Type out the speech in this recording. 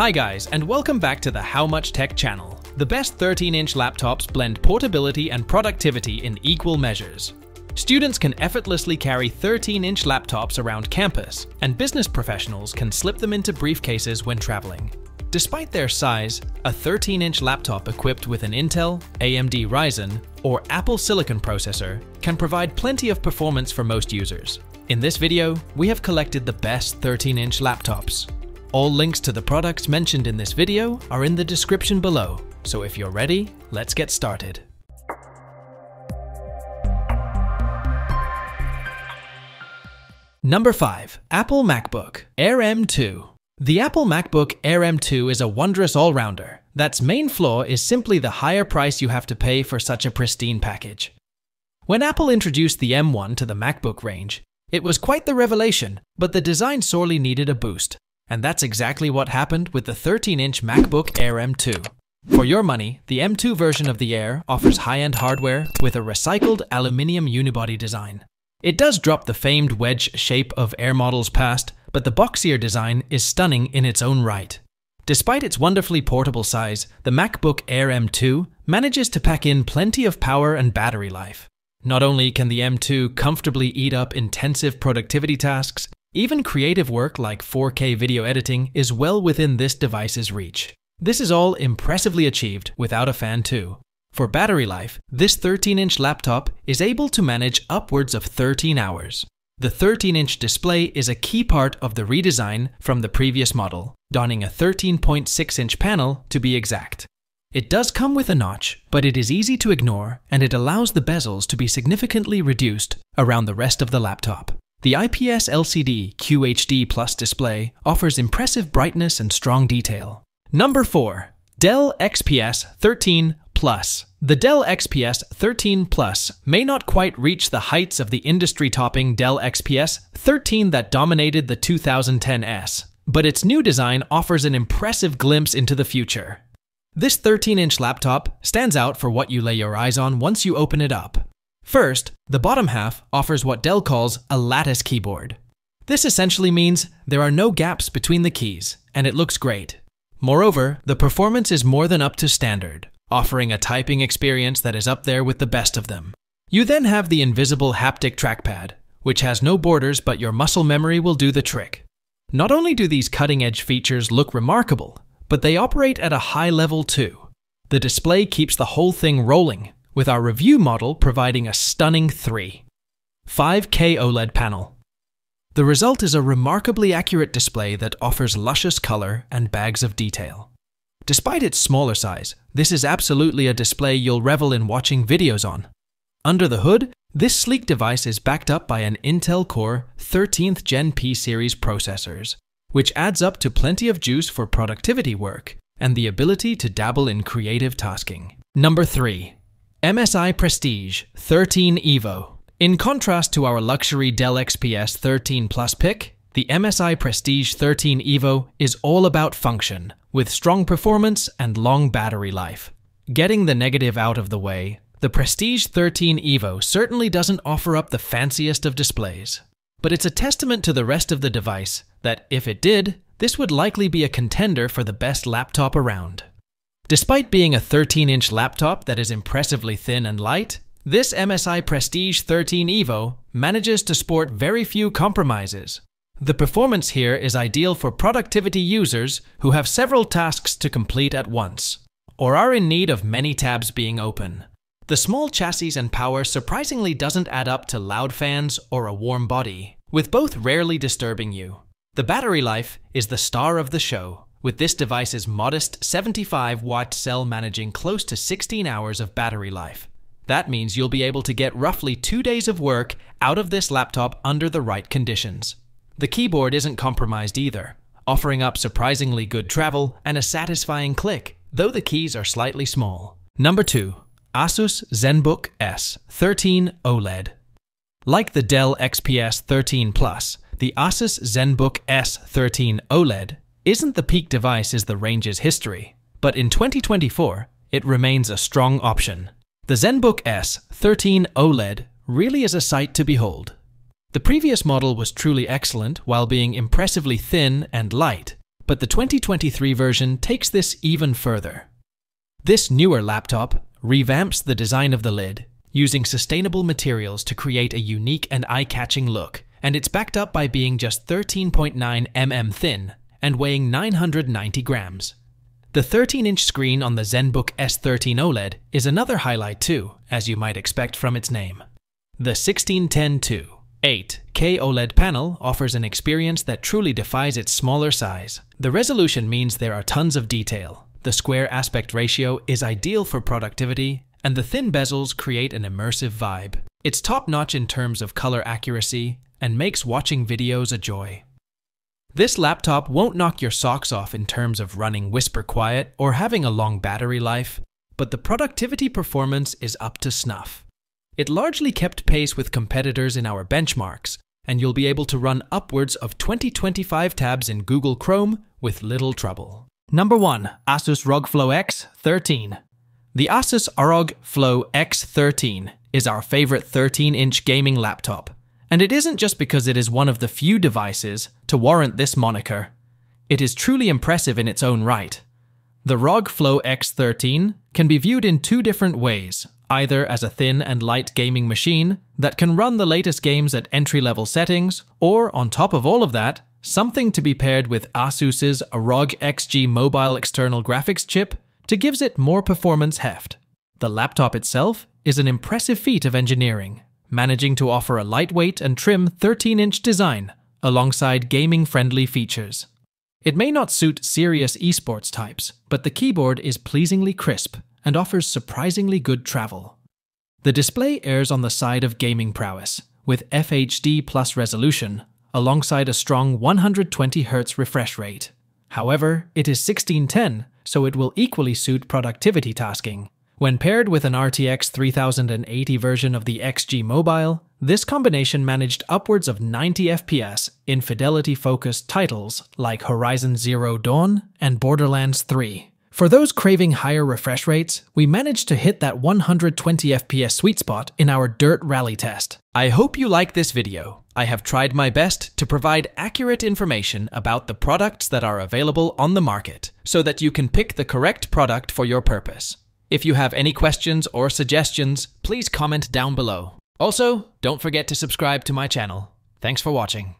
Hi guys, and welcome back to the How Much Tech channel. The best 13-inch laptops blend portability and productivity in equal measures. Students can effortlessly carry 13-inch laptops around campus, and business professionals can slip them into briefcases when traveling. Despite their size, a 13-inch laptop equipped with an Intel, AMD Ryzen, or Apple Silicon processor can provide plenty of performance for most users. In this video, we have collected the best 13-inch laptops, all links to the products mentioned in this video are in the description below, so if you're ready, let's get started. Number 5. Apple MacBook Air M2 The Apple MacBook Air M2 is a wondrous all-rounder that's main flaw is simply the higher price you have to pay for such a pristine package. When Apple introduced the M1 to the MacBook range, it was quite the revelation, but the design sorely needed a boost. And that's exactly what happened with the 13-inch MacBook Air M2. For your money, the M2 version of the Air offers high-end hardware with a recycled aluminium unibody design. It does drop the famed wedge shape of Air models past, but the boxier design is stunning in its own right. Despite its wonderfully portable size, the MacBook Air M2 manages to pack in plenty of power and battery life. Not only can the M2 comfortably eat up intensive productivity tasks, even creative work like 4K video editing is well within this device's reach. This is all impressively achieved without a fan too. For battery life, this 13-inch laptop is able to manage upwards of 13 hours. The 13-inch display is a key part of the redesign from the previous model, donning a 13.6-inch panel to be exact. It does come with a notch, but it is easy to ignore and it allows the bezels to be significantly reduced around the rest of the laptop. The IPS LCD QHD Plus display offers impressive brightness and strong detail. Number 4. Dell XPS 13 Plus. The Dell XPS 13 Plus may not quite reach the heights of the industry-topping Dell XPS 13 that dominated the 2010s, but its new design offers an impressive glimpse into the future. This 13-inch laptop stands out for what you lay your eyes on once you open it up. First, the bottom half offers what Dell calls a lattice keyboard. This essentially means there are no gaps between the keys, and it looks great. Moreover, the performance is more than up to standard, offering a typing experience that is up there with the best of them. You then have the invisible haptic trackpad, which has no borders but your muscle memory will do the trick. Not only do these cutting-edge features look remarkable, but they operate at a high level too. The display keeps the whole thing rolling, with our review model providing a stunning 3. 5K OLED panel. The result is a remarkably accurate display that offers luscious color and bags of detail. Despite its smaller size, this is absolutely a display you'll revel in watching videos on. Under the hood, this sleek device is backed up by an Intel Core 13th Gen P series processors, which adds up to plenty of juice for productivity work and the ability to dabble in creative tasking. Number 3. MSI Prestige 13 Evo. In contrast to our luxury Dell XPS 13 Plus pick, the MSI Prestige 13 Evo is all about function, with strong performance and long battery life. Getting the negative out of the way, the Prestige 13 Evo certainly doesn't offer up the fanciest of displays. But it's a testament to the rest of the device that if it did, this would likely be a contender for the best laptop around. Despite being a 13-inch laptop that is impressively thin and light, this MSI Prestige 13 Evo manages to sport very few compromises. The performance here is ideal for productivity users who have several tasks to complete at once, or are in need of many tabs being open. The small chassis and power surprisingly doesn't add up to loud fans or a warm body, with both rarely disturbing you. The battery life is the star of the show, with this device's modest 75 watt cell managing close to 16 hours of battery life. That means you'll be able to get roughly two days of work out of this laptop under the right conditions. The keyboard isn't compromised either, offering up surprisingly good travel and a satisfying click, though the keys are slightly small. Number 2. Asus ZenBook S 13 OLED. Like the Dell XPS 13 Plus, the Asus ZenBook S13 OLED isn't the peak device is the range's history, but in 2024, it remains a strong option. The ZenBook S 13 OLED really is a sight to behold. The previous model was truly excellent while being impressively thin and light, But the 2023 version takes this even further. This newer laptop revamps the design of the lid, using sustainable materials to create a unique and eye-catching look, and it's backed up by being just 13.9 mm thin and weighing 990 grams. The 13-inch screen on the ZenBook S13 OLED is another highlight too, as you might expect from its name. The 1610-2 8K OLED panel offers an experience that truly defies its smaller size. The resolution means there are tons of detail. The square aspect ratio is ideal for productivity, and the thin bezels create an immersive vibe. It's top-notch in terms of color accuracy and makes watching videos a joy. This laptop won't knock your socks off in terms of running whisper quiet or having a long battery life, but the productivity performance is up to snuff. It largely kept pace with competitors in our benchmarks, and you'll be able to run upwards of 2025 tabs in Google Chrome with little trouble. Number 1. Asus ROG Flow X13 The Asus ROG Flow X13 is our favorite 13-inch gaming laptop. And it isn't just because it is one of the few devices to warrant this moniker. It is truly impressive in its own right. The ROG Flow X13 can be viewed in two different ways, either as a thin and light gaming machine that can run the latest games at entry-level settings, or on top of all of that, something to be paired with Asus's ROG XG mobile external graphics chip to gives it more performance heft. The laptop itself is an impressive feat of engineering, managing to offer a lightweight and trim 13-inch design alongside gaming-friendly features. It may not suit serious esports types, but the keyboard is pleasingly crisp and offers surprisingly good travel. The display errs on the side of gaming prowess, with FHD plus resolution, alongside a strong 120Hz refresh rate. However, it is 1610, so it will equally suit productivity tasking, when paired with an RTX 3080 version of the XG Mobile, this combination managed upwards of 90 FPS in fidelity-focused titles like Horizon Zero Dawn and Borderlands 3. For those craving higher refresh rates, we managed to hit that 120 FPS sweet spot in our Dirt Rally test. I hope you like this video. I have tried my best to provide accurate information about the products that are available on the market, so that you can pick the correct product for your purpose. If you have any questions or suggestions, please comment down below. Also, don't forget to subscribe to my channel. Thanks for watching.